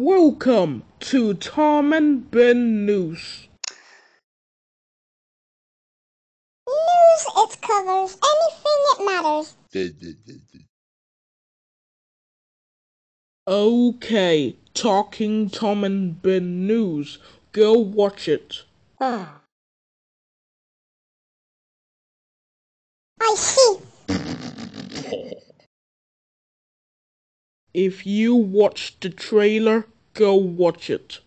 Welcome to Tom and Ben News. News, it covers anything that matters. Okay, Talking Tom and Ben News. Go watch it. Ah. I see. If you watched the trailer, go watch it.